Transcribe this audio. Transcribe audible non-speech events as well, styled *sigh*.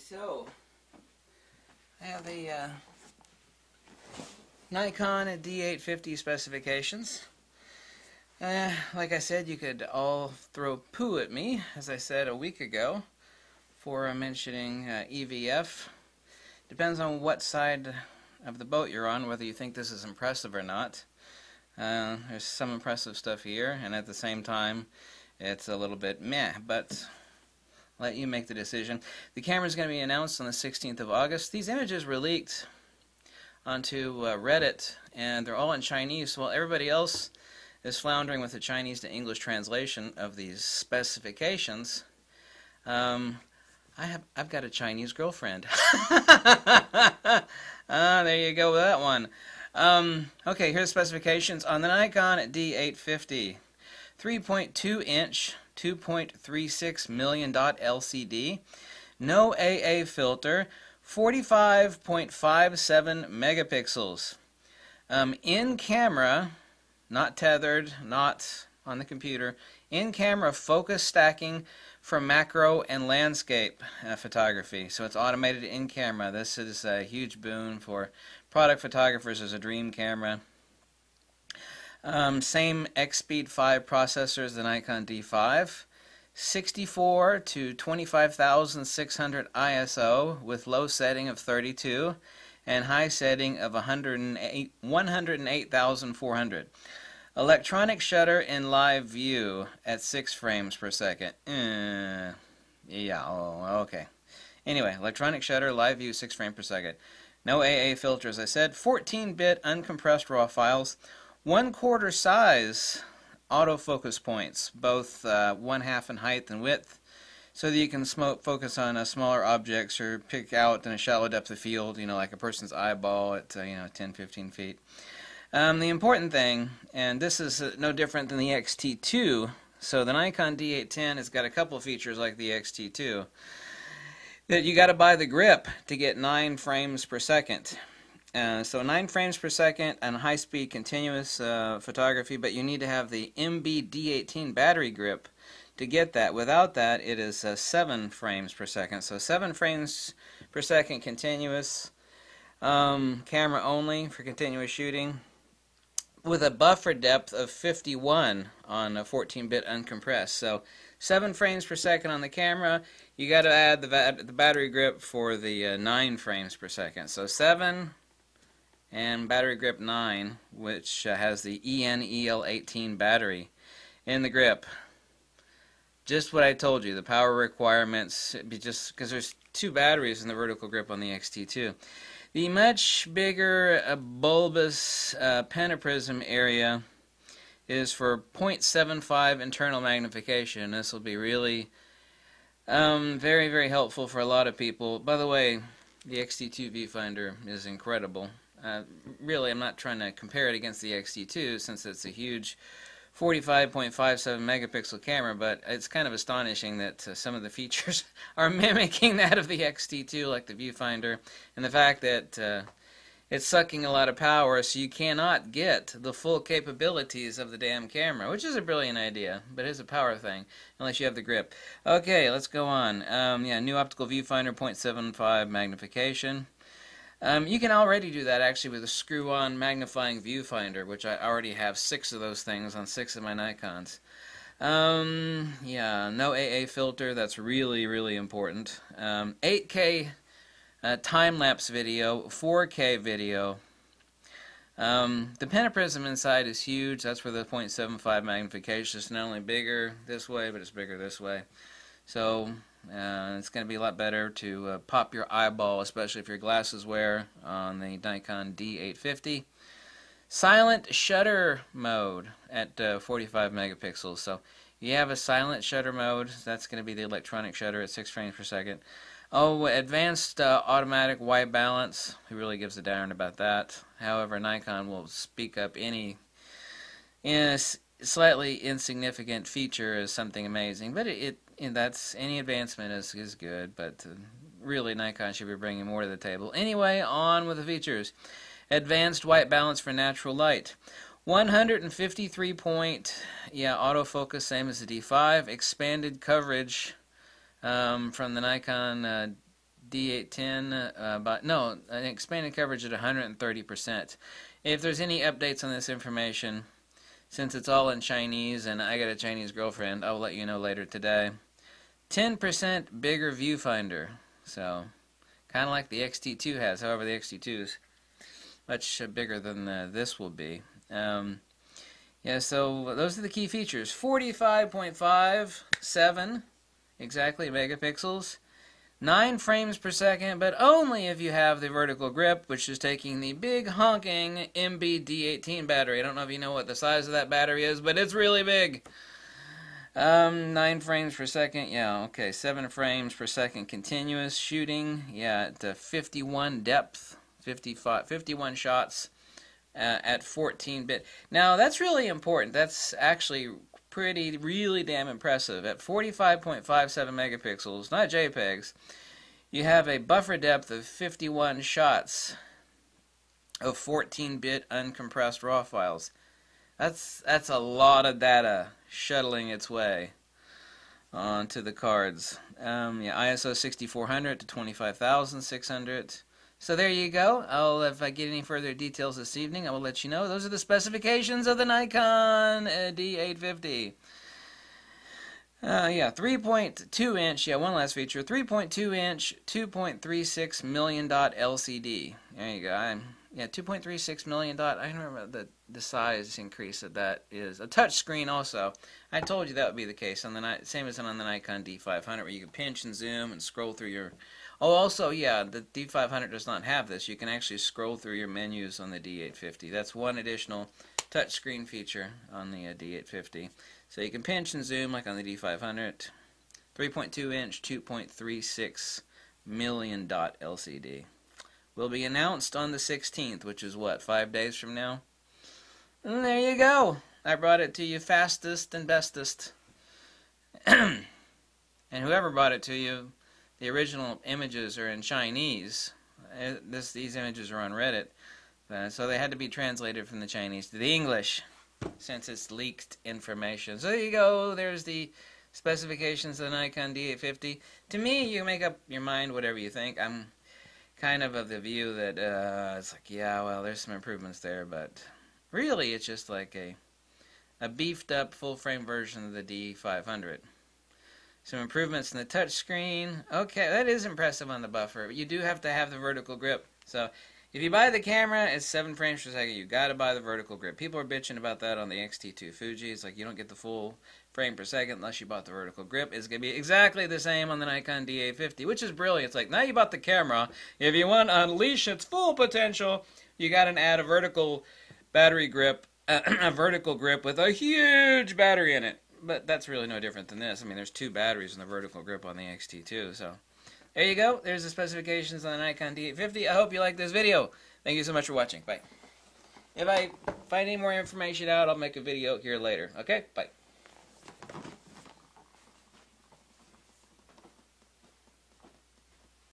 so I have the uh, Nikon D850 specifications. Uh, like I said, you could all throw poo at me, as I said a week ago, for mentioning uh, EVF. Depends on what side of the boat you're on, whether you think this is impressive or not. Uh, there's some impressive stuff here, and at the same time, it's a little bit meh, but let you make the decision. The camera is going to be announced on the 16th of August. These images were leaked onto uh, Reddit, and they're all in Chinese, while everybody else is floundering with the Chinese to English translation of these specifications. Um, I have I've got a Chinese girlfriend. *laughs* ah, there you go with that one. Um, okay, here's specifications on the Nikon D850. 3.2 inch 2.36 million dot LCD, no AA filter, 45.57 megapixels. Um, in camera, not tethered, not on the computer, in camera focus stacking for macro and landscape uh, photography. So it's automated in camera. This is a huge boon for product photographers as a dream camera. Um, same EXPEED 5 processor as the Nikon D5. 64 to 25,600 ISO with low setting of 32 and high setting of 108 108,400. Electronic shutter in live view at 6 frames per second. Uh, yeah, oh, okay. Anyway, electronic shutter, live view, 6 frames per second. No AA filter, as I said. 14-bit uncompressed RAW files. One quarter size autofocus points, both uh, one half in height and width, so that you can focus on uh, smaller objects or pick out in a shallow depth of field, you know, like a person's eyeball at, uh, you know, 10, 15 feet. Um, the important thing, and this is uh, no different than the XT2, so the Nikon D810 has got a couple features like the XT2, that you got to buy the grip to get 9 frames per second. Uh, so 9 frames per second and high speed continuous uh, photography, but you need to have the MB-D18 battery grip to get that. Without that, it is uh, 7 frames per second. So 7 frames per second continuous, um, camera only for continuous shooting, with a buffer depth of 51 on a 14-bit uncompressed. So 7 frames per second on the camera. You got to add the, the battery grip for the uh, 9 frames per second. So 7 and battery grip 9 which uh, has the EN-EL18 battery in the grip. Just what I told you the power requirements just because there's two batteries in the vertical grip on the XT2 the much bigger uh, bulbous uh, pentaprism area is for 0.75 internal magnification. This will be really um, very very helpful for a lot of people. By the way the XT2 viewfinder is incredible uh, really, I'm not trying to compare it against the XT2 since it's a huge 45.57 megapixel camera, but it's kind of astonishing that uh, some of the *laughs* features are mimicking that of the XT2, like the viewfinder, and the fact that uh, it's sucking a lot of power, so you cannot get the full capabilities of the damn camera, which is a brilliant idea, but it's a power thing, unless you have the grip. Okay, let's go on. Um, yeah, new optical viewfinder, 0.75 magnification. Um, you can already do that actually with a screw-on magnifying viewfinder, which I already have six of those things on six of my Nikons. Um, yeah, no AA filter, that's really, really important. Um, 8K uh, time-lapse video, 4K video. Um, the pentaprism inside is huge, that's where the 0.75 magnification is not only bigger this way, but it's bigger this way. So uh, it's going to be a lot better to uh, pop your eyeball, especially if your glasses wear on the Nikon D850. Silent shutter mode at uh, 45 megapixels. So you have a silent shutter mode. That's going to be the electronic shutter at 6 frames per second. Oh, advanced uh, automatic white balance. Who really gives a darn about that? However, Nikon will speak up any slightly insignificant feature as something amazing, but it, it that's any advancement is is good. But really, Nikon should be bringing more to the table. Anyway, on with the features. Advanced white balance for natural light. 153 point, yeah, autofocus, same as the D5. Expanded coverage um, from the Nikon uh, D810, uh, but no, an expanded coverage at 130%. If there's any updates on this information, since it's all in Chinese and I got a Chinese girlfriend, I'll let you know later today. 10% bigger viewfinder, so kind of like the XT2 has. However, the XT2 is much bigger than uh, this will be. Um, yeah, so those are the key features. 45.57 exactly megapixels. 9 frames per second, but only if you have the vertical grip, which is taking the big honking MB-D18 battery. I don't know if you know what the size of that battery is, but it's really big. Um, 9 frames per second, yeah, okay. 7 frames per second continuous shooting, yeah, at uh, 51 depth, 55, 51 shots uh, at 14 bit. Now, that's really important. That's actually pretty, really damn impressive. At 45.57 megapixels, not JPEGs, you have a buffer depth of 51 shots of 14-bit uncompressed RAW files. That's that's a lot of data shuttling its way onto the cards. Um, yeah, ISO 6400 to 25600. So there you go. I'll if I get any further details this evening, I will let you know. Those are the specifications of the Nikon uh, D850. Uh, yeah, 3.2 inch. Yeah, one last feature. 3.2 inch, 2.36 million dot LCD. There you go. I'm, yeah, 2.36 million dot. I don't remember the the size increase that that is. A touch screen also. I told you that would be the case on the same as on the Nikon D500, where you can pinch and zoom and scroll through your Oh, also, yeah, the D500 does not have this. You can actually scroll through your menus on the D850. That's one additional touchscreen feature on the uh, D850. So you can pinch and zoom like on the D500. 3.2 inch, 2.36 million dot LCD. Will be announced on the 16th, which is what, five days from now? And there you go. I brought it to you fastest and bestest. *clears throat* and whoever brought it to you the original images are in Chinese. Uh, this, these images are on Reddit. Uh, so they had to be translated from the Chinese to the English since it's leaked information. So there you go. There's the specifications of the Nikon D850. To me, you make up your mind whatever you think. I'm kind of of the view that uh, it's like, yeah, well, there's some improvements there, but really it's just like a a beefed up full frame version of the D500. Some improvements in the touchscreen. Okay, that is impressive on the buffer. but You do have to have the vertical grip. So if you buy the camera, it's 7 frames per second. you got to buy the vertical grip. People are bitching about that on the X-T2 Fuji. It's like you don't get the full frame per second unless you bought the vertical grip. It's going to be exactly the same on the Nikon D850, which is brilliant. It's like, now you bought the camera. If you want to unleash its full potential, you got to add a vertical battery grip, *clears throat* a vertical grip with a huge battery in it but that's really no different than this. I mean, there's two batteries in the vertical grip on the XT2, so there you go. There's the specifications on the Nikon D850. I hope you like this video. Thank you so much for watching. Bye. If I find any more information out, I'll make a video here later. Okay? Bye.